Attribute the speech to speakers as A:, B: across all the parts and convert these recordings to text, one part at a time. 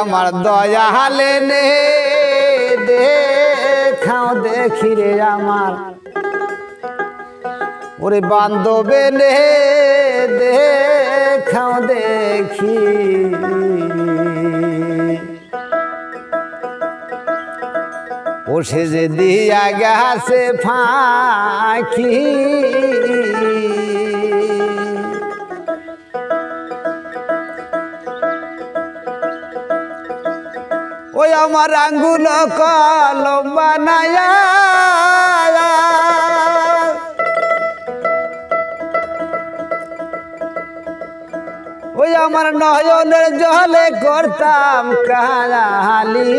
A: আমার দয়া হালে নে দেখাও দেখি রে আমার। ওরে বান্ধবে নে দেখাও দেখি। ও সে যে দিয়া গেছে ফাঁকি। ওই আমার আঙ্গুল কলম বানায়া। ওই আমার নয়নের জলে করতাম কাহালি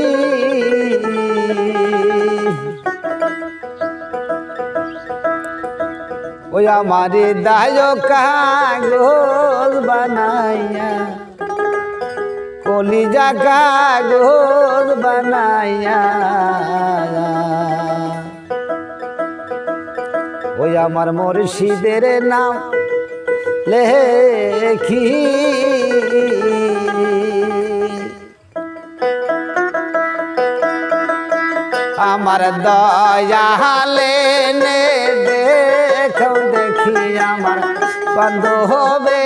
A: ওই আমার দায় কাগজ বানাইয়া কলিজা কাগজ বানাইয়া। ওই আমার মুর্শিদের নাম লেখি। আমার দয়ালে দেখো, দেখি আমার বন্ধ হবে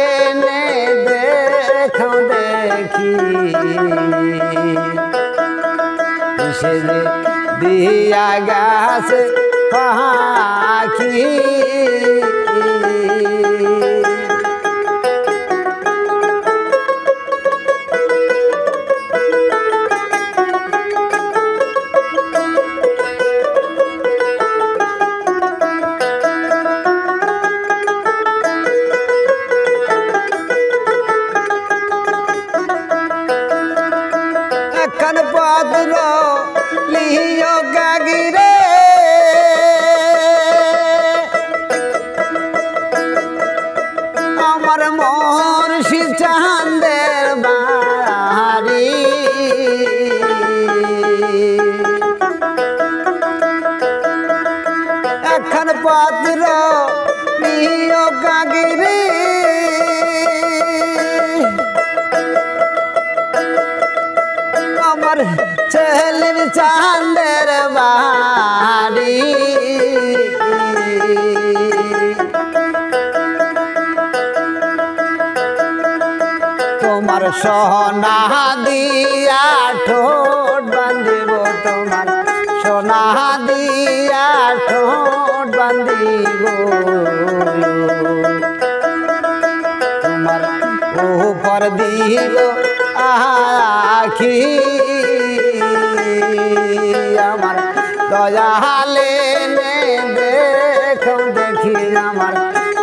A: দেখি। সে দিয়া গাছ পাখি পদ্র লিও গাগিরে। চাঁদের বাড়ি। তোমার সোনা দিয়া ঠোঁট বান্ধিব, তোমার সোনা দিয়া ঠোঁট বান্ধিব। তোমার উপর দিব আখি দয়ালে দেখো দেখি আমার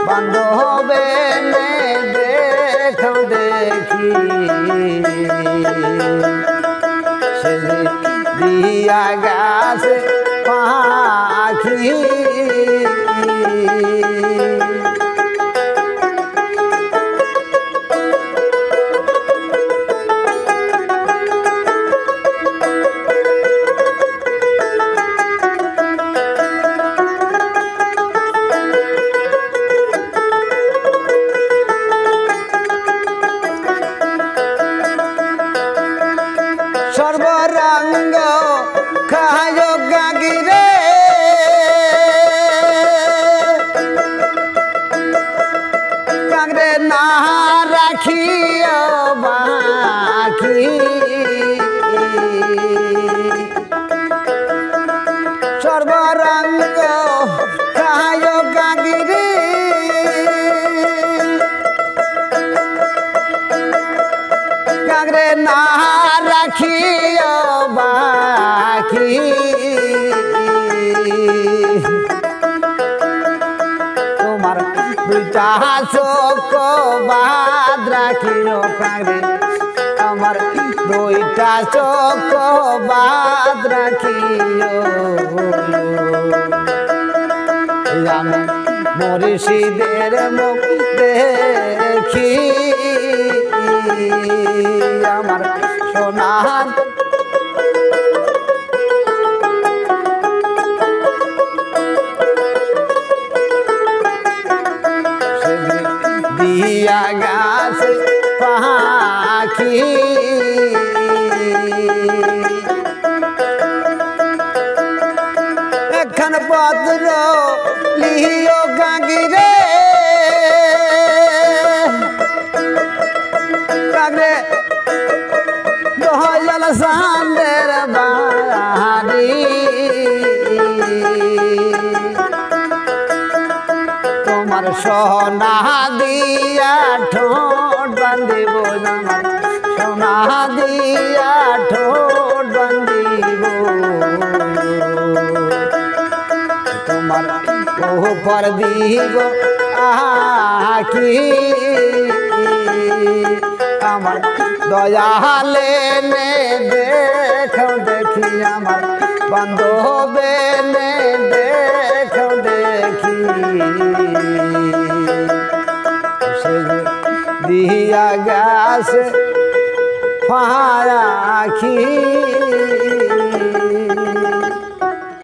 A: বান্ধবে দেখো দেখি। দিয়া গাছ সর্বরঙ্গ খায় রাখিও বাকি তোমার দুইটা চোখ বাদ রাখিও কাগরে আমার দুইটা মরিষিদের মুখ দেখি। আমার সোনা দিয়া গাছ পাখি। পত্র লিও গাঙ্গিরে কাগরে দয়াল সান্দের বাড়ি তোমার সোনা দিয়া ঠোঁট বান্ধিব আমার সোনা দিয়া ঠোঁট উপর দিব আকি আমার দয়ালে নে দেখো দেখি আমার বান্ধবে নে দেখো। দেখি দিয়া গাছ ফায়াখি